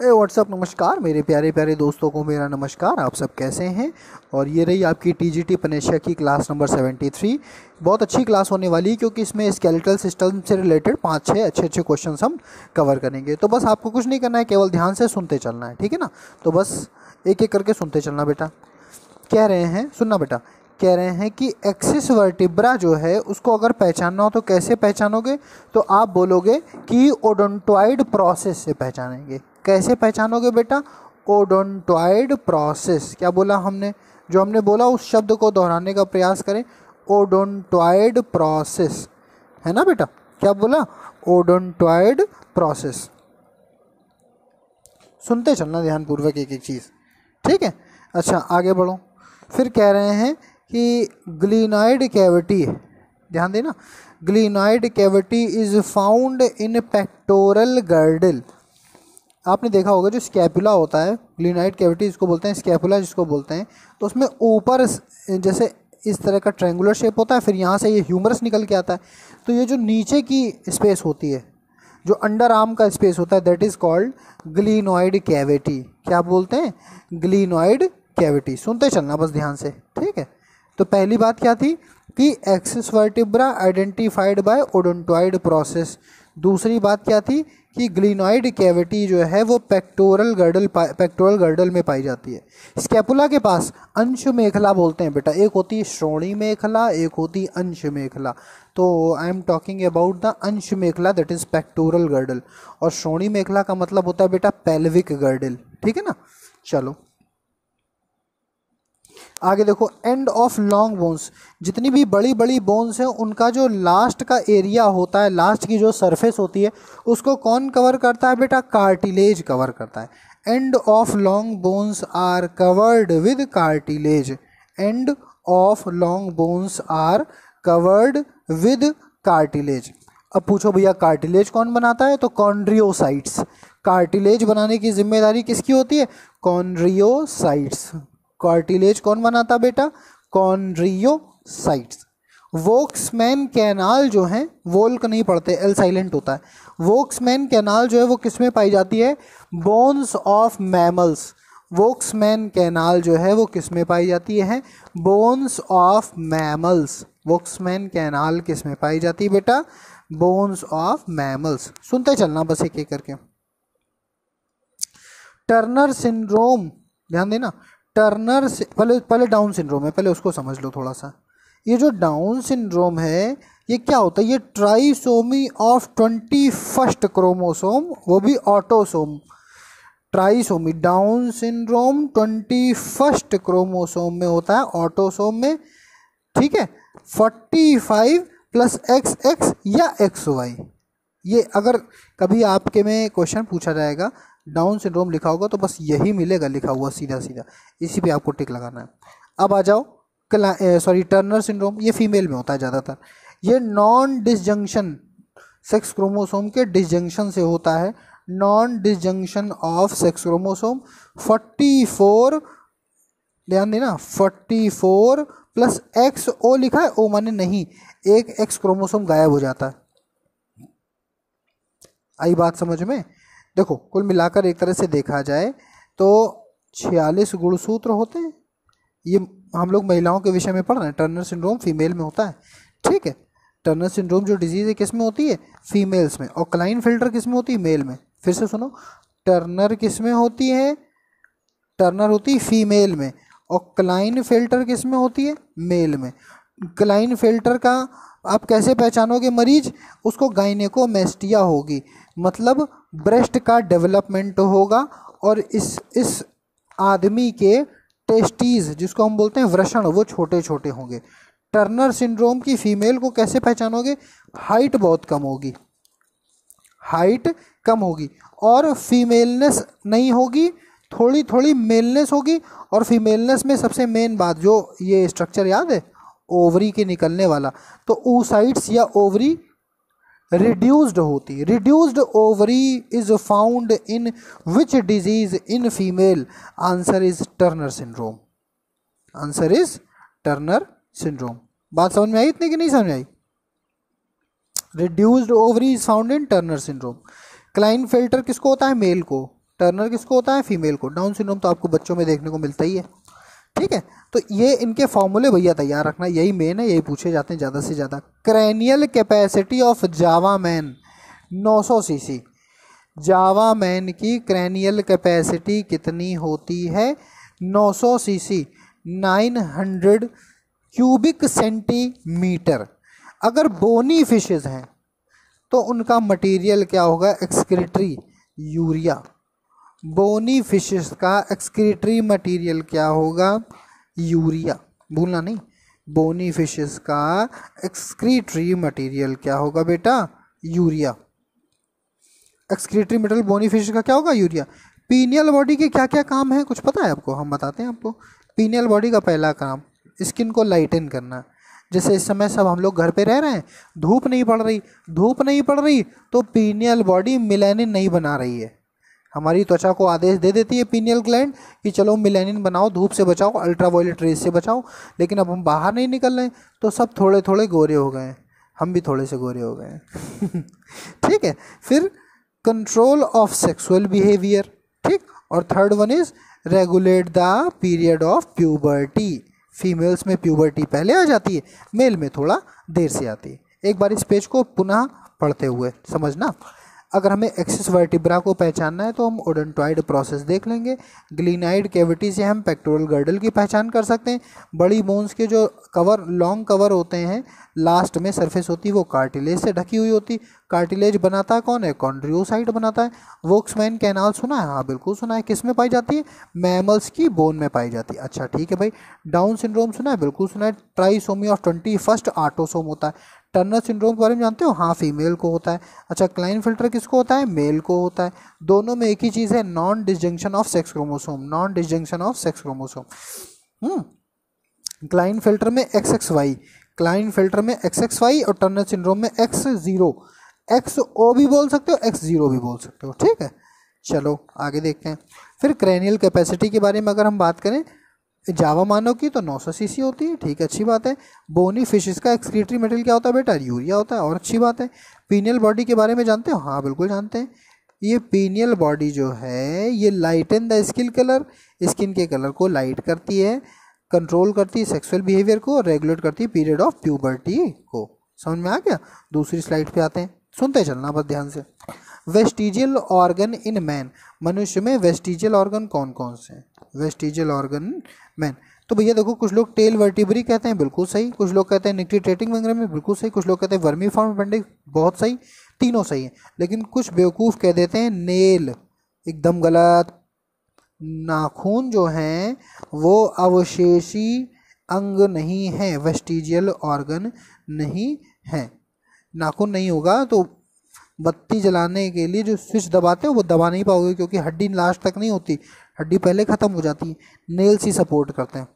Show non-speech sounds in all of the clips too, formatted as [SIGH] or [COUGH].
ए WhatsApp नमस्कार, मेरे प्यारे प्यारे दोस्तों को मेरा नमस्कार, आप सब कैसे हैं? और ये रही आपकी टी जी टी की क्लास नंबर सेवेंटी थ्री बहुत अच्छी क्लास होने वाली है, क्योंकि इसमें स्केलेटल सिस्टम से रिलेटेड पाँच छः अच्छे अच्छे क्वेश्चन हम कवर करेंगे। तो बस आपको कुछ नहीं करना है, केवल ध्यान से सुनते चलना है, ठीक है ना? तो बस एक एक करके सुनते चलना बेटा। कह रहे हैं, सुनना बेटा। कह रहे हैं कि एक्सिस वर्टिब्रा जो है, उसको अगर पहचानना हो तो कैसे पहचानोगे? तो आप बोलोगे कि ओडोंटॉइड प्रोसेस से पहचानेंगे। कैसे पहचानोगे बेटा? Odontoid process. क्या बोला हमने? जो हमने बोला उस शब्द को दोहराने का प्रयास करें। Odontoid process. है ना बेटा? क्या बोला? Odontoid process. सुनते चलना ध्यानपूर्वक एक एक चीज़। ठीक है? अच्छा आगे बढ़ो। फिर कह रहे हैं कि ग्लीनाइड कैविटी। ध्यान देना। Glenoid cavity is found in pectoral girdle. आपने देखा होगा जो स्कैपुला होता है ग्लीनाइड कैविटी जिसको बोलते हैं स्कैपुला जिसको बोलते हैं तो उसमें ऊपर जैसे इस तरह का ट्रेंगुलर शेप होता है, फिर यहाँ से ये ह्यूमरस निकल के आता है। तो ये जो नीचे की स्पेस होती है, जो अंडर आर्म का स्पेस होता है that is called glenoid cavity क्या बोलते हैं? ग्लीनॉइड कैविटी सुनते चलना बस ध्यान से, ठीक है? तो पहली बात क्या थी कि axis vertebra identified by odontoid process दूसरी बात क्या थी कि ग्लिनॉइड कैविटी जो है वो पेक्टोरल गर्डल पेक्टोरल गर्डल में पाई जाती है। स्कैपुला के पास अंश मेखला बोलते हैं बेटा। एक होती है श्रोणी मेखला, एक होती है अंश मेखला। तो I am talking about the अंश मेखला दैट इज़ पेक्टोरल गर्डल और श्रोणी मेखला का मतलब होता है बेटा पेल्विक गर्डल ठीक है ना? चलो। आगे देखो एंड ऑफ़ लॉन्ग बोन्स जितनी भी बड़ी बड़ी बोन्स हैं, उनका जो लास्ट का एरिया होता है लास्ट की जो सरफेस होती है, उसको कौन कवर करता है बेटा? कार्टिलेज कवर करता है. End of long bones are covered with cartilage end of long bones are covered with cartilage अब पूछो भैया कार्टिलेज कौन बनाता है? तो कॉन्ड्रियोसाइट्स कार्टिलेज बनाने की ज़िम्मेदारी किसकी होती है? कॉन्ड्रियोसाइट्स कार्टिलेज कौन बनाता बेटा? कॉन्ड्रियोसाइट्स वोक्समैन कैनाल जो है, वोल्क नहीं पढ़ते, एल साइलेंट होता है। वोक्समैन कैनाल जो है, वो किसमें पाई जाती है? Bones of mammals. वोक्समैन कैनाल जो है, वो किसमें पाई जाती है? Bones of mammals. वोक्समैन कैनाल किसमें पाई जाती है बेटा? Bones of mammals. सुनते चलना बस एक एक करके। टर्नर सिंड्रोम, ध्यान देना टर्नर से, पहले पहले डाउन सिंड्रोम है, पहले उसको समझ लो थोड़ा सा। ये जो डाउन सिंड्रोम है, ये क्या होता है? ये trisomy of twenty first chromosome, वो भी autosome. Trisomy, Down syndrome twenty first chromosome में होता है, ऑटोसोम में। ठीक है? Forty five plus X X या एक्स वाई। ये अगर कभी आपके में क्वेश्चन पूछा जाएगा डाउन सिंड्रोम लिखा होगा तो बस यही मिलेगा लिखा हुआ सीधा सीधा। इसी पे आपको टिक लगाना है। अब आ जाओ, क्ला सॉरी टर्नर सिंड्रोम, ये फीमेल में होता है ज़्यादातर। ये नॉन डिसजंक्शन सेक्स क्रोमोसोम के डिसजंक्शन से होता है। Non disjunction of sex chromosome 44 ध्यान देना 44 प्लस एक्स ओ लिखा है ओ माने नहीं, एक एक्स क्रोमोसोम गायब हो जाता है। आई बात समझ में? देखो, कुल मिलाकर एक तरह से देखा जाए तो छियालीस गुणसूत्र होते हैं। ये हम लोग महिलाओं के विषय में पढ़ रहे हैं। टर्नर सिंड्रोम फीमेल में होता है। ठीक है? टर्नर सिंड्रोम जो डिज़ीज़ है, किसमें होती है? फीमेल्स में। और क्लाइन फ़िल्टर किसमें होती है? मेल में। फिर से सुनो। टर्नर किसमें होती है? टर्नर होती है फीमेल में। और क्लाइन फ़िल्टर किसमें होती है? मेल में। क्लाइन फ़िल्टर का आप कैसे पहचानोगे मरीज़? उसको गाइनेकोमेस्टिया होगी। मतलब ब्रेस्ट का डेवलपमेंट होगा और इस इस आदमी के टेस्टीज जिसको हम बोलते हैं वृषण, वो छोटे छोटे होंगे। टर्नर सिंड्रोम की फीमेल को कैसे पहचानोगे? हाइट बहुत कम होगी। हाइट कम होगी और फीमेलनेस नहीं होगी थोड़ी थोड़ी मेलनेस होगी और फीमेलनेस में सबसे मेन बात जो ये स्ट्रक्चर याद है? ओवरी के निकलने वाला। तो ऊसाइड्स या ओवरी रिड्यूस्ड होती है। Reduced ovary is found in which disease in female answer is Turner syndrome answer is Turner syndrome बात समझ में आई इतनी कि नहीं समझ में आई? Reduced ovary is found in Turner syndrome Klinefelter किसको होता है? मेल को। टर्नर किसको होता है? फीमेल को। डाउन सिंड्रोम तो आपको बच्चों में देखने को मिलता ही है। ठीक है? तो ये इनके फॉर्मूले भैया तैयार रखना, यही मेन है, यही पूछे जाते हैं ज़्यादा से ज़्यादा। Cranial capacity of Java man 900 C Java man की क्रैनियल कैपेसिटी कितनी होती है? 900 सीसी 900 क्यूबिक सेंटीमीटर अगर बोनी फिशेज हैं तो उनका मटेरियल क्या होगा? एक्सक्रिटरी यूरिया बोनी फिशेस का एक्सक्रीटरी मटेरियल क्या होगा? यूरिया। भूलना नहीं। बोनी फिशेस का एक्सक्रीटरी मटेरियल क्या होगा बेटा? Urea. Excretory material bony fish का क्या होगा? यूरिया। पीनियल बॉडी के क्या क्या काम है? कुछ पता है आपको? हम बताते हैं आपको। पीनियल बॉडी का पहला काम स्किन को लाइटन करना। जैसे इस समय सब हम लोग घर पे रह रहे हैं, धूप नहीं पड़ रही, धूप नहीं पड़ रही तो पीनियल बॉडी मिलेनिन नहीं बना रही है। हमारी त्वचा को आदेश दे देती है पीनियल ग्लैंड कि चलो मिलेनिन बनाओ, धूप से बचाओ अल्ट्रावायलेट रेस से बचाओ। लेकिन अब हम बाहर नहीं निकल रहे तो सब थोड़े थोड़े गोरे हो गए हम भी थोड़े से गोरे हो गए [LAUGHS] ठीक है, फिर कंट्रोल ऑफ़ सेक्सुअल बिहेवियर ठीक? और third one is regulate the period of puberty females में प्यूबर्टी पहले आ जाती है मेल में थोड़ा देर से आती है। एक बार इस पेज को पुनः पढ़ते हुए समझना। अगर हमें एक्सिस वर्टिब्रा को पहचानना है तो हम ओडेंटॉइड प्रोसेस देख लेंगे। ग्लिनाइड कैविटी से हम पेक्टोरल गर्डल की पहचान कर सकते हैं। बड़ी बोन्स के जो कवर, लॉन्ग कवर होते हैं, लास्ट में सरफेस होती है, वो कार्टिलेज से ढकी हुई होती कार्टिलेज बनाता है कौन है? कॉन्ड्रियोसाइड बनाता है। वोक्समैन कैनाल सुना है? हाँ बिल्कुल सुना है। किसमें पाई जाती है? मैमल्स की बोन में पाई जाती है। अच्छा ठीक है भाई। डाउन सिंड्रोम सुना है? बिल्कुल सुना है। Trisomy of twenty first autosome होता है। टर्नर सिंड्रोम के बारे में जानते हो? हाँ फीमेल को होता है। अच्छा क्लाइन फ़िल्टर किसको होता है? मेल को होता है। दोनों में एक ही चीज़ है non disjunction of sex chromosome non disjunction of sex chromosome Klinefelter में X X Y Klinefelter में एक्स एक्स वाई और टर्नर सिंड्रोम में एक्स ज़ीरो एक्स ओ भी बोल सकते हो एक्स ज़ीरो भी बोल सकते हो, ठीक है? चलो, आगे देखते हैं। फिर क्रेनियल कैपेसिटी के बारे में अगर हम बात करें जावा मानव की तो 900 सीसी होती है, ठीक है, अच्छी बात है। बोनी फिशेस का एक्सक्रीटरी मटेरियल क्या होता है बेटा? यूरिया होता है, और अच्छी बात है। पीनियल बॉडी के बारे में जानते हो? हाँ बिल्कुल जानते हैं। ये पीनियल बॉडी जो है, ये lighten the skin colour skin के कलर को लाइट करती है कंट्रोल करती है सेक्सुअल बिहेवियर को रेगुलेट करती है पीरियड ऑफ़ प्यूबर्टी को। समझ में आ गया? दूसरी स्लाइड पे आते हैं। सुनते चलना बस ध्यान से। वेस्टिजियल ऑर्गन इन मैन मनुष्य में वेस्टिजियल ऑर्गन कौन कौन से हैं? वेस्टिजियल ऑर्गन मैन तो भैया देखो, कुछ लोग टेल वर्टिब्री कहते हैं, बिल्कुल सही। कुछ लोग कहते हैं निक्टिटेटिंग वगैरह में, बिल्कुल सही। कुछ लोग कहते हैं वर्मी फॉर्म अपेंडिक्स बहुत सही। तीनों सही हैं। लेकिन कुछ बेवकूफ़ कह देते हैं नेल एकदम गलत। नाखून जो हैं, वो अवशेषी अंग नहीं है। वेस्टिजियल ऑर्गन नहीं है। नाखून नहीं होगा तो बत्ती जलाने के लिए जो स्विच दबाते हैं, वो दबा नहीं पाओगे, क्योंकि हड्डी लास्ट तक नहीं होती। हड्डी पहले ख़त्म हो जाती है नेल्स ही सपोर्ट करते हैं।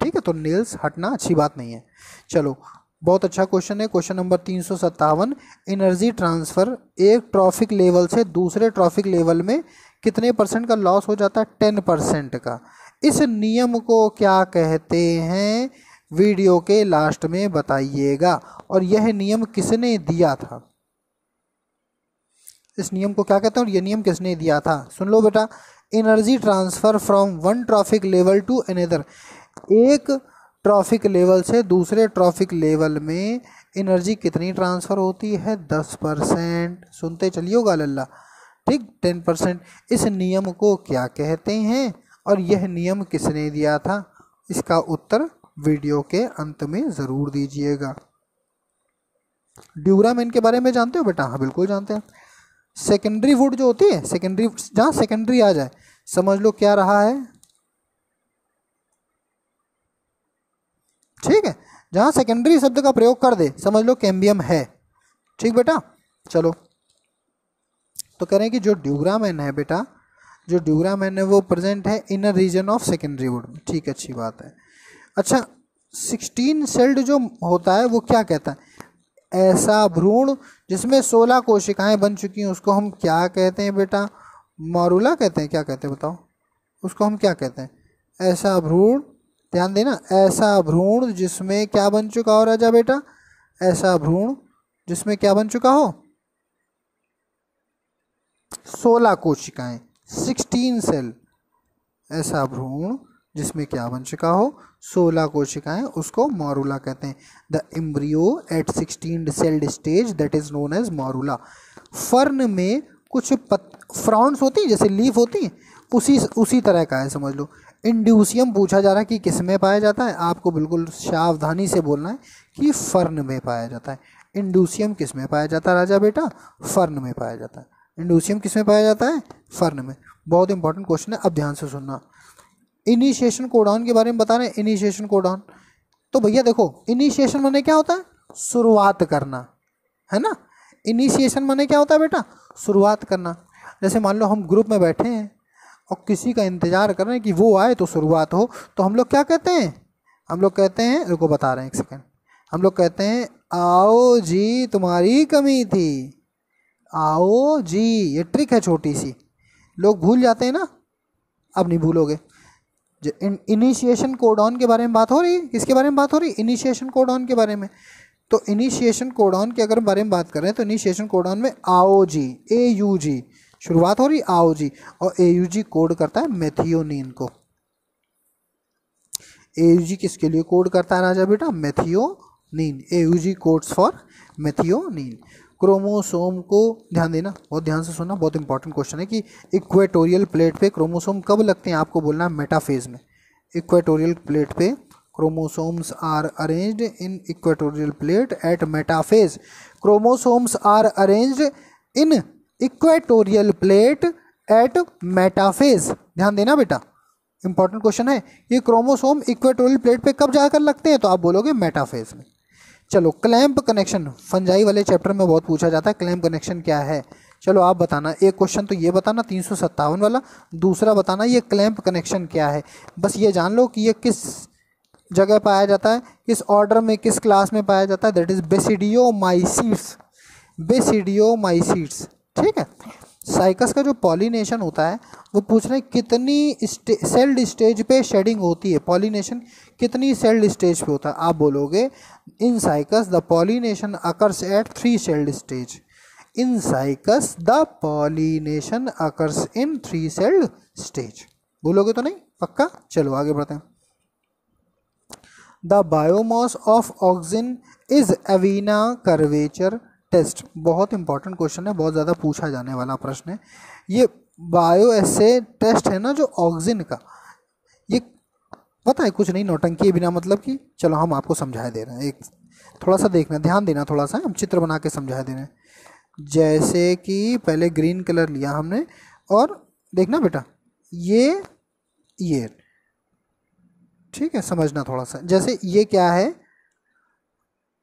ठीक है तो नेल्स हटना अच्छी बात नहीं है। चलो, बहुत अच्छा क्वेश्चन है। क्वेश्चन नंबर तीन सौ सत्तावन एनर्जी ट्रांसफ़र एक ट्रॉफिक लेवल से दूसरे ट्रॉफिक लेवल में कितने परसेंट का लॉस हो जाता है? टेन परसेंट का। इस नियम को क्या कहते हैं? वीडियो के लास्ट में बताइएगा। और यह नियम किसने दिया था? इस नियम को क्या कहते हैं और यह नियम किसने दिया था? सुन लो बेटा। Energy transfer from one trophic level to another एक ट्रॉफिक लेवल से दूसरे ट्रॉफिक लेवल में एनर्जी कितनी ट्रांसफ़र होती है? दस परसेंट। सुनते चलिए होगा लल्ला ठीक टेन परसेंट। इस नियम को क्या कहते हैं? और यह नियम किसने दिया था? इसका उत्तर वीडियो के अंत में ज़रूर दीजिएगा। ड्यूरामेन के बारे में जानते हो बेटा? हाँ बिल्कुल जानते हैं। सेकेंडरी वुड जो होती है सेकेंडरी जहाँ सेकेंडरी आ जाए, समझ लो क्या रहा है? ठीक है, जहाँ सेकेंडरी शब्द का प्रयोग कर दे, समझ लो कैम्बियम है। ठीक बेटा? चलो। तो कह रहे हैं कि जो ड्यूग्रामैन है बेटा, जो ड्यूग्रामैन है वो प्रेजेंट है inner region of secondary wood ठीक, अच्छी बात है। अच्छा सिक्सटीन सेल्ड जो होता है, वो क्या कहता है? ऐसा भ्रूण जिसमें सोलह कोशिकाएँ बन चुकी हैं, उसको हम क्या कहते हैं बेटा? मारूला कहते हैं, क्या कहते हैं बताओ? उसको हम क्या कहते हैं? ऐसा भ्रूण, ध्यान देना, ऐसा भ्रूण जिसमें क्या बन चुका हो राजा बेटा? ऐसा भ्रूण जिसमें क्या बन चुका हो? सोलह कोशिकाएँ सिक्सटीन सेल ऐसा भ्रूण जिसमें क्या वंशिका हो, सोलह कोशिकाएँ, उसको मॉरूला कहते हैं। The embryo at sixteen celled stage that is known as morula. Fern में कुछ पत फ्रॉन्स होती हैं, जैसे लीफ होती हैं, उसी उसी तरह का है, समझ लो। इंड्यूसियम पूछा जा रहा है कि किसमें पाया जाता है, आपको बिल्कुल सावधानी से बोलना है कि फर्न में पाया जाता है। इंड्यूसियम किसमें पाया जाता है, राजा बेटा? फर्न में पाया जाता है। इंड्यूसियम किसमें पाया जाता है? फर्न में। बहुत इंपॉर्टेंट क्वेश्चन है, अब ध्यान से सुनना। इनिशिएशन कोडाउन के बारे में बता रहे हैं, इनिशिएशन कोडाउन तो भैया देखो, इनिशिएशन माने क्या होता है? शुरुआत करना, है ना? इनिशिएशन माने क्या होता है बेटा? शुरुआत करना। जैसे मान लो हम ग्रुप में बैठे हैं और किसी का इंतज़ार कर रहे हैं कि वो आए तो शुरुआत हो तो हम लोग क्या कहते हैं? हम लोग कहते हैं, रुको बता रहे हैं एक सेकेंड हम लोग कहते हैं, आओ जी, तुम्हारी कमी थी। आओ जी, ये ट्रिक है छोटी सी। लोग भूल जाते हैं ना? अब नहीं भूलोगे। इनिशिएशन कोडॉन के बारे में बात हो रही है? किसके बारे में बात हो रही है? इनिशिएशन कोडॉन के बारे में। तो इनिशिएशन कोडॉन के अगर बारे में बात करें तो इनिशिएशन कोडॉन में आओ जी ए यू जी शुरुआत हो रही आओ जी और ए यू जी कोड करता है मेथियोनिन को। ए यू जी किसके लिए कोड करता है राजा बेटा? Methionine A U G codes for methionine chromosome को ध्यान देना, बहुत ध्यान से सुनना, बहुत इंपॉर्टेंट क्वेश्चन है कि इक्वेटोरियल प्लेट पे क्रोमोसोम कब लगते हैं, आपको बोलना है मेटाफेज में। इक्वेटोरियल प्लेट पे chromosomes are arranged in equatorial plate at metaphase chromosomes are arranged in equatorial plate at metaphase ध्यान देना बेटा। इंपॉर्टेंट क्वेश्चन है। ये क्रोमोसोम इक्वेटोरियल प्लेट पे कब जाकर लगते हैं तो आप बोलोगे मेटाफेज में। चलो क्लैंप कनेक्शन फंजाई वाले चैप्टर में बहुत पूछा जाता है क्लैंप कनेक्शन क्या है? चलो, आप बताना, एक क्वेश्चन तो ये बताना, तीन सौ सत्तावन वाला, दूसरा बताना, ये क्लैंप कनेक्शन क्या है? बस ये जान लो कि ये किस जगह पाया जाता है, किस ऑर्डर में, किस क्लास में पाया जाता है that is basidiomycetes basidiomycetes ठीक है? साइकस का जो पॉलिनेशन होता है, वो पूछ रहे हैं, कितनी सेल्ड स्टेज पे शेडिंग होती है? पॉलिनेशन कितनी सेल्ड स्टेज पे होता है? आप बोलोगे in Cycas the pollination occurs at three celled stage in Cycas the pollination occurs in three celled stage बोलोगे तो नहीं? पक्का? चलो, आगे बढ़ते हैं। The biomass of oxygen is Avena curvature test बहुत इंपॉर्टेंट क्वेश्चन है, बहुत ज़्यादा पूछा जाने वाला प्रश्न है। ये बायो ऐसे टेस्ट है ना, जो ऑक्सीजन का। पता है, कुछ नहीं, नौटंकी बिना मतलब कि चलो हम आपको समझा दे रहे हैं। एक थोड़ा सा देखना, ध्यान देना थोड़ा सा, हम चित्र बना के समझा दे रहे हैं। जैसे कि पहले ग्रीन कलर लिया हमने, और देखना बेटा, ये ये, ठीक है, समझना थोड़ा सा। जैसे ये क्या है,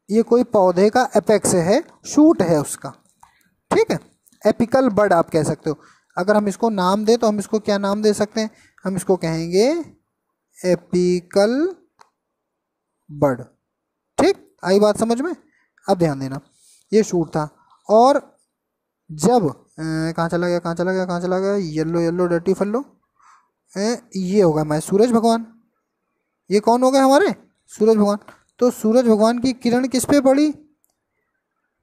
ये कोई पौधे का एपेक्स है, शूट है उसका, ठीक है, एपिकल बर्ड आप कह सकते हो। अगर हम इसको नाम दें तो हम इसको क्या नाम दे सकते हैं? हम इसको कहेंगे एपिकल बर्ड। ठीक? आई बात समझ में? अब ध्यान देना। ये शूट था। और जब कहाँ चला गया, कहाँ चला गया, कहाँ चला गया? Yellow yellow dirty fellow. ये होगा मैं सूरज भगवान। ये कौन हो गए हमारे? सूरज भगवान। तो सूरज भगवान की किरण किस पे पड़ी?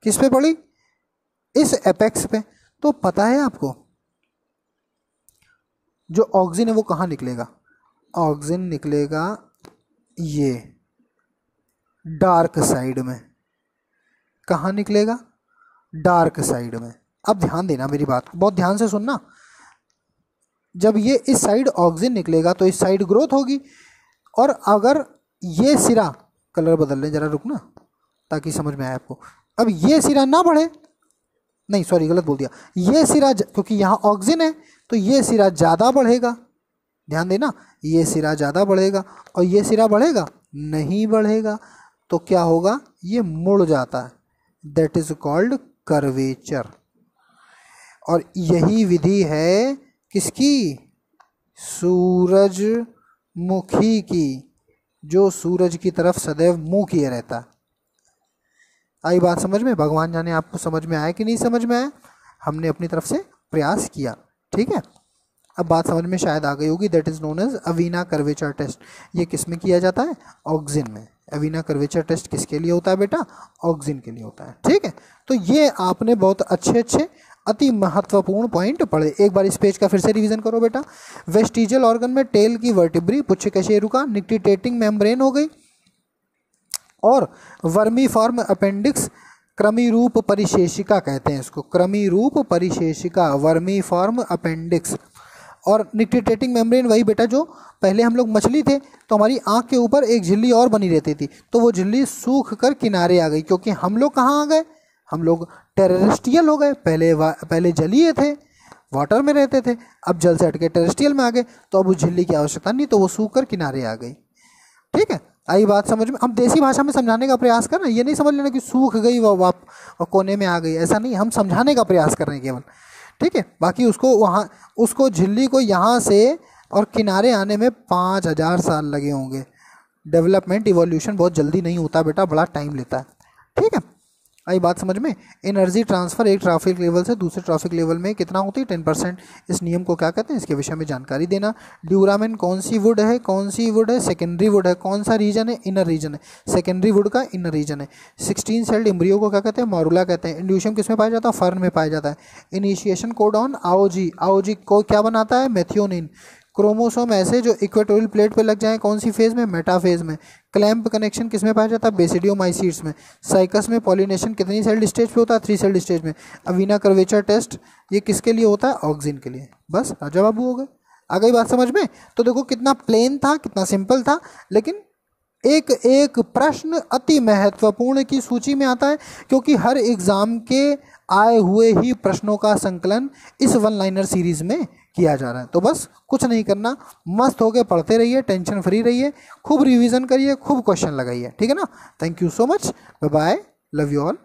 किस पे पड़ी? इस एपेक्स पे। तो पता है आपको, जो ऑक्सीजन है वो कहाँ निकलेगा? ऑक्सीजन निकलेगा ये डार्क साइड में। कहाँ निकलेगा? डार्क साइड में। अब ध्यान देना मेरी बात बहुत ध्यान से सुनना। जब ये इस साइड ऑक्सीजन निकलेगा तो इस साइड ग्रोथ होगी। और अगर ये सिरा, कलर बदल लें, ज़रा रुकना ताकि समझ में आए आपको। अब ये सिरा ना बढ़े। नहीं सॉरी गलत बोल दिया। ये सिरा क्योंकि यहाँ ऑक्सीजन है तो ये सिरा ज़्यादा बढ़ेगा। ध्यान देना, ये सिरा ज़्यादा बढ़ेगा और ये सिरा बढ़ेगा, नहीं बढ़ेगा तो क्या होगा? ये मुड़ जाता है। दैट इज़ कॉल्ड कर्वेचर और यही विधि है किसकी? सूरजमुखी की, जो सूरज की तरफ़ सदैव मुँह किए रहता आई बात समझ में? भगवान जाने आपको समझ में आया कि नहीं समझ में आया? हमने अपनी तरफ़ से प्रयास किया, ठीक है? अब बात समझ में शायद आ गई होगी that is known as Avena curvature test ये किसमें किया जाता है? ऑक्सीजन में। अवीना कर्वेचर टेस्ट किसके लिए होता है बेटा? ऑक्सीजन के लिए होता है। ठीक है? तो ये आपने बहुत अच्छे अच्छे अति महत्वपूर्ण पॉइंट पढ़े। एक बार इस पेज का फिर से रिवीजन करो बेटा। वेस्टिजल ऑर्गन में टेल की वर्टिब्री पुच्छ कैसे रुका निक्टिटेटिंग मेम्ब्रेन हो गई। और वर्मी फॉर्म अपेंडिक्स क्रमी रूप परिशेषिका कहते हैं इसको। क्रमी रूप परिशेषिका वर्मी फॉर्म अपेंडिक्स और निक्टिटेटिंग मेम्ब्रेन वही बेटा जो पहले हम लोग मछली थे तो हमारी आँख के ऊपर एक झिल्ली और बनी रहती थी। तो वो झिल्ली सूख कर किनारे आ गई, क्योंकि हम लोग कहाँ आ गए? हम लोग टेररिस्टियल हो गए। पहले पहले जलीय थे वाटर में रहते थे। अब जल से हटके टेरेस्ट्रियल में आ गए। तो अब उस झिल्ली की आवश्यकता नहीं तो वो सूख कर किनारे आ गई। ठीक है? आई बात समझ में? हम देसी भाषा में समझाने का प्रयास कर रहे हैं ये नहीं समझ लेना कि सूख गई वह वाप कोने में आ गई। ऐसा नहीं, हम समझाने का प्रयास कर रहे हैं केवल। ठीक है? बाकी उसको वहाँ, उसको झिल्ली को यहाँ से और किनारे आने में पाँच हज़ार साल लगे होंगे। डेवलपमेंट, इवोल्यूशन बहुत जल्दी नहीं होता बेटा, बड़ा टाइम लेता है। ठीक है? आई बात समझ में? एनर्जी ट्रांसफ़र एक ट्रैफ़िक लेवल से दूसरे ट्रैफ़िक लेवल में कितना होती है? टेन परसेंट इस नियम को क्या कहते हैं? इसके विषय में जानकारी देना। ड्यूरामेन कौन सी वुड है? कौन सी वुड है? सेकेंडरी वुड है। कौन सा रीजन है? इनर रीजन है। सेकेंडरी वुड का इनर रीजन है। सिक्सटीन सेल्ड इम्ब्रियो को क्या कहते हैं? मारूला कहते हैं। इंड्यूशन किसमें पाया जाता है? फर्न में पाया जाता है। Initiation code on AUG AUG को क्या बनाता है? मेथियोनिन क्रोमोसोम ऐसे जो इक्वेटोरियल प्लेट पे लग जाए, कौन सी फ़ेज़ में? मेटाफेज में। क्लैम्प कनेक्शन किसमें पाया जाता? है बेसिडियोमाइसीट्स में। साइकस में पॉलिनेशन कितनी सेल्ड स्टेज पे होता? है थ्री सेल्ड स्टेज में। अवीना कर्वेचर टेस्ट ये किसके लिए होता? है ऑक्सीजन के लिए। बस राजा बाबू हो गए। आ गई बात समझ में? तो देखो, कितना प्लेन था, कितना सिंपल था, लेकिन एक एक प्रश्न अति महत्वपूर्ण की सूची में आता है, क्योंकि हर एग्ज़ाम के आए हुए ही प्रश्नों का संकलन इस वन लाइनर सीरीज़ में किया जा रहा है। तो बस कुछ नहीं करना, मस्त होकर पढ़ते रहिए टेंशन फ्री रहिए, खूब रिविज़न करिए, खूब क्वेश्चन लगाइए। ठीक है ना? Thank you so much bye bye love you all